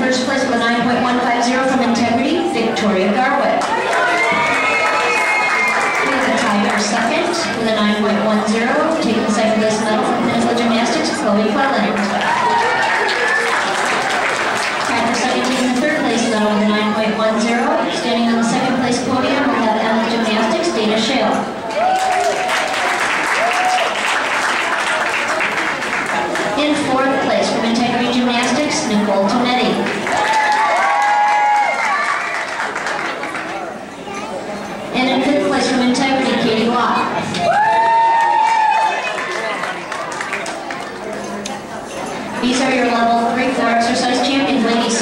first place with a 9.150 from Integrity, Victoria Garwood. Have a tie for second with a 9.10, taking second place in fifth place from Integrity, Katie Locke. These are your level three floor exercise champions, ladies.